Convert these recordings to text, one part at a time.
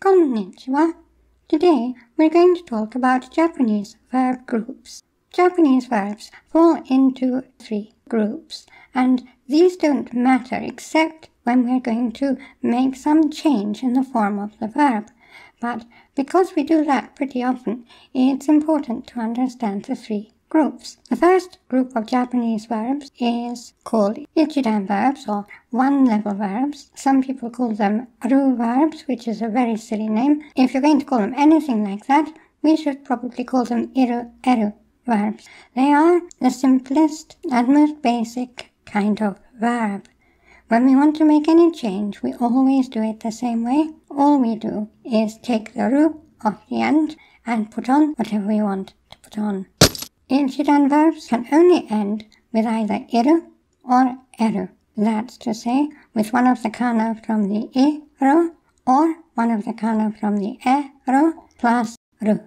Konnichiwa. Today we're going to talk about Japanese verb groups. Japanese verbs fall into three groups and these don't matter except when we're going to make some change in the form of the verb. But because we do that pretty often, it's important to understand the three groups. The first group of Japanese verbs is called ichidan verbs or one level verbs. Some people call them ru verbs, which is a very silly name. If you're going to call them anything like that, we should probably call them iru eru verbs. They are the simplest and most basic kind of verb. When we want to make any change, we always do it the same way. All we do is take the ru off the end and put on whatever we want to put on. Ichidan verbs can only end with either iru or eru. That's to say, with one of the kana from the i ro or one of the kana from the e ro plus ru.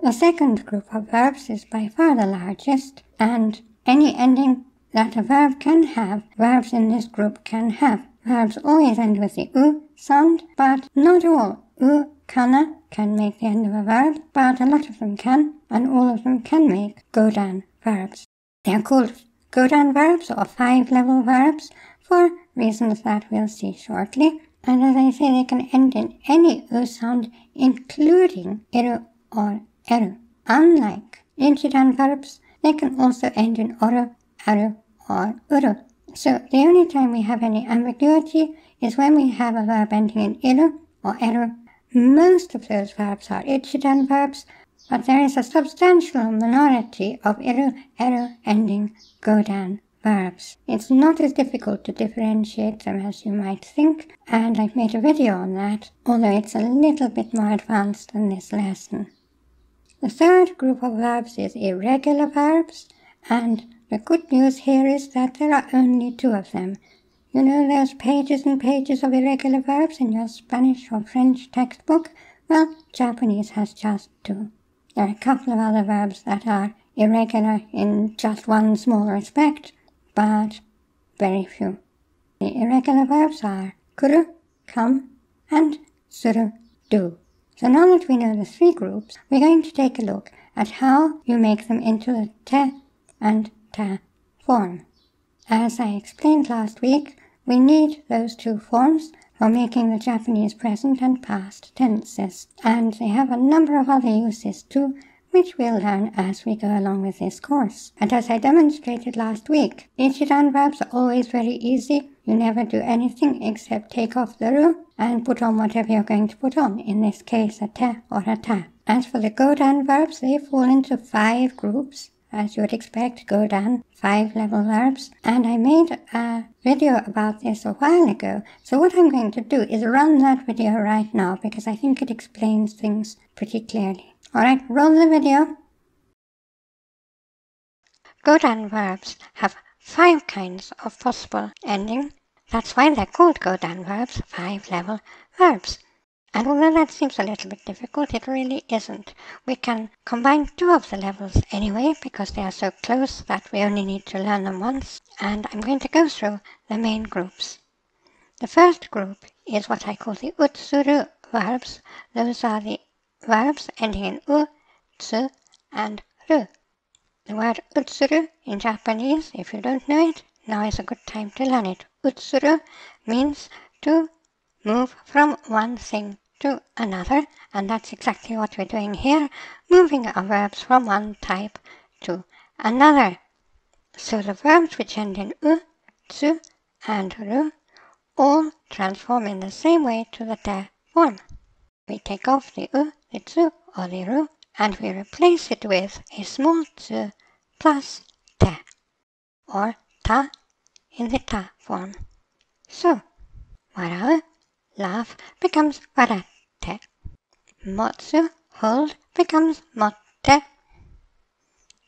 The second group of verbs is by far the largest, and any ending that a verb can have, verbs in this group can have. Verbs always end with the u sound, but not all. U kana can make the end of a verb, but a lot of them can, and all of them can make Godan verbs. They are called Godan verbs or five level verbs for reasons that we'll see shortly. And as I say, they can end in any U sound, including Iru or Eru. Unlike Ichidan verbs, they can also end in Oru, Aru, or Uru. So the only time we have any ambiguity is when we have a verb ending in Iru or Eru most of those verbs are ichidan verbs, but there is a substantial minority of iru, eru ending godan verbs. It's not as difficult to differentiate them as you might think, and I've made a video on that, although it's a little bit more advanced than this lesson. The third group of verbs is irregular verbs, and the good news here is that there are only two of them, you know there's pages and pages of irregular verbs in your Spanish or French textbook? Well, Japanese has just two. There are a couple of other verbs that are irregular in just one small respect, but very few. The irregular verbs are kuru, come, and suru, do. So now that we know the three groups, we're going to take a look at how you make them into the te and ta form. As I explained last week, we need those two forms for making the Japanese present and past tenses, and they have a number of other uses too, which we'll learn as we go along with this course. And as I demonstrated last week, Ichidan verbs are always very easy. You never do anything except take off the ru and put on whatever you're going to put on, in this case a te or a ta. As for the Godan verbs, they fall into five groups as you would expect, Godan, five level verbs. And I made a video about this a while ago. So what I'm going to do is run that video right now because I think it explains things pretty clearly. Alright, roll the video. Godan verbs have five kinds of possible ending. That's why they're called Godan verbs, five level verbs. And although that seems a little bit difficult, it really isn't. We can combine two of the levels anyway, because they are so close that we only need to learn them once. And I'm going to go through the main groups. The first group is what I call the utsuru verbs. Those are the verbs ending in u, tsu, and ru. The word utsuru in Japanese, if you don't know it, now is a good time to learn it. Utsuru means to move from one thing to another, and that's exactly what we're doing here, moving our verbs from one type to another. So the verbs which end in u, tsu, and ru all transform in the same way to the te form. We take off the u, the tsu, or the ru, and we replace it with a small tsu plus te, or ta in the ta form. So, warau, laugh, becomes waratte. Motsu, hold, becomes motte.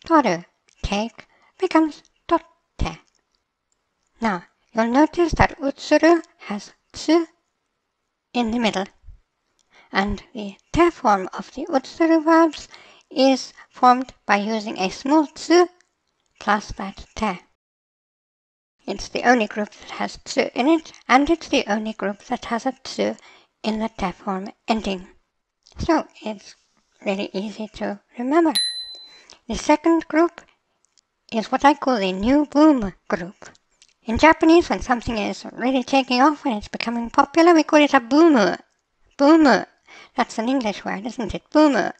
Toru, take, becomes totte. Now, you'll notice that utsuru has tsu in the middle. And the te form of the utsuru verbs is formed by using a small tsu plus that te. It's the only group that has tsu in it, and it's the only group that has a tsu in the te form ending. So it's really easy to remember. The second group is what I call the nubumu group. In Japanese, when something is really taking off, when it's becoming popular, we call it a boomer. Boomer. That's an English word, isn't it? Boomer.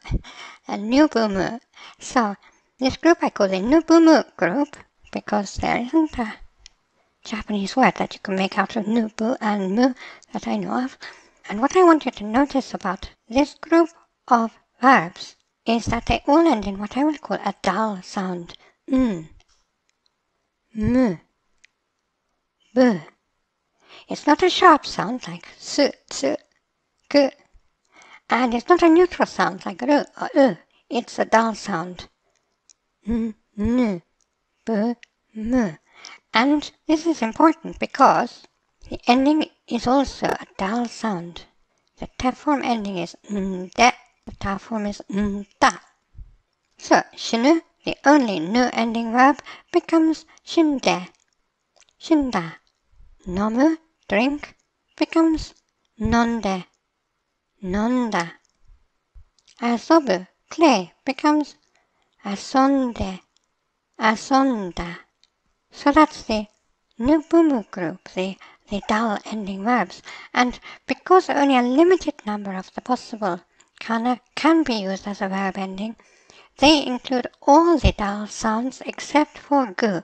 A nubumu. So, this group I call the new boomer group because there isn't a Japanese word that you can make out of nu, bu, uh, and mu that I know of. And what I want you to notice about this group of verbs is that they all end in what I would call a dull sound. Mm. M. B. It's not a sharp sound like s, t, g. And it's not a neutral sound like r or. It's a dull sound. N, n, b, m. And this is important because the ending is also a dull sound. The te form ending is de. The ta form is ta. So, shinu, the only nu ending verb, becomes shinde. Shinda. Nomu, drink, becomes nonde. Nonda. Asobu, play, becomes asonde. Asonda. So that's the nubumu group, the, the dull ending verbs. And because only a limited number of the possible kana can be used as a verb ending, they include all the dull sounds except for gu.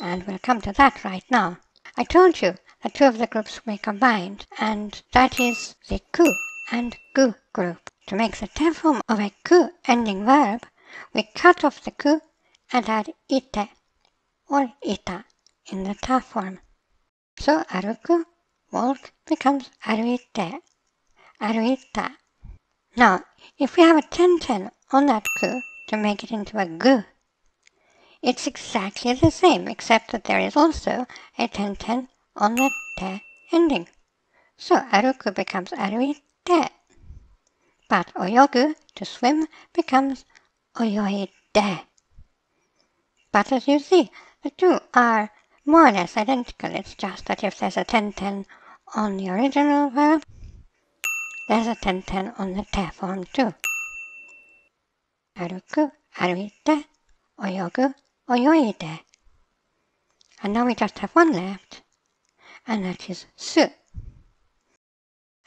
And we'll come to that right now. I told you that two of the groups were combined, and that is the ku and gu group. To make the te form of a ku ending verb, we cut off the ku and add ite or ita in the ta form. So aruku, walk, becomes aruite, aruita. Now, if we have a ten-ten on that ku to make it into a gu, it's exactly the same, except that there is also a ten-ten on the te ending. So aruku becomes aruite. But oyogu, to swim, becomes oyoide. But as you see, the two are more or less identical. It's just that if there's a ten-ten on the original verb, there's a ten-ten on the te form too. Aruku, aruite, oyogu, oyoide. And now we just have one left, and that is su.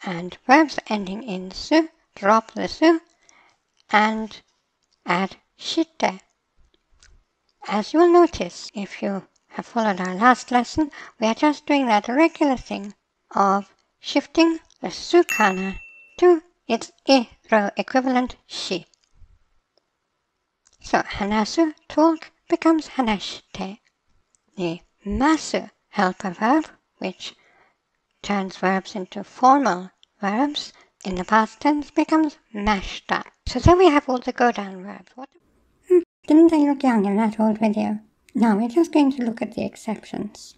And verbs ending in su, drop the su, and add shite. As you will notice if you have followed our last lesson, we are just doing that regular thing of shifting the su kana to its iro equivalent shi. So hanasu, talk, becomes hanashite. The masu helper verb, which turns verbs into formal verbs in the past tense, becomes mashta. So there we have all the godan verbs. What didn't I look young in that old video? Now we're just going to look at the exceptions.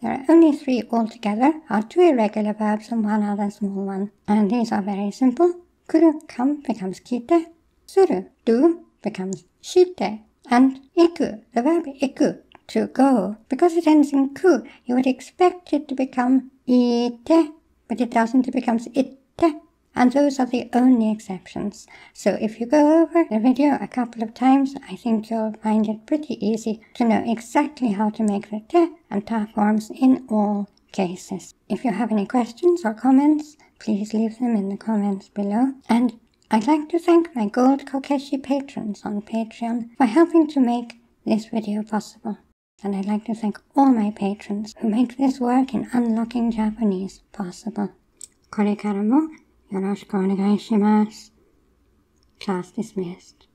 There are only three altogether, are two irregular verbs and one other small one. And these are very simple. Kuru, come, becomes kite. Suru, do, becomes shite. And iku, the verb iku, to go. Because it ends in ku, you would expect it to become iite, but it doesn't, it becomes itte and those are the only exceptions. So if you go over the video a couple of times, I think you'll find it pretty easy to know exactly how to make the te and ta forms in all cases. If you have any questions or comments, please leave them in the comments below. And I'd like to thank my Gold Kokeshi patrons on Patreon for helping to make this video possible. And I'd like to thank all my patrons who make this work in unlocking Japanese possible. これからも よろしくお願いします。Class dismissed.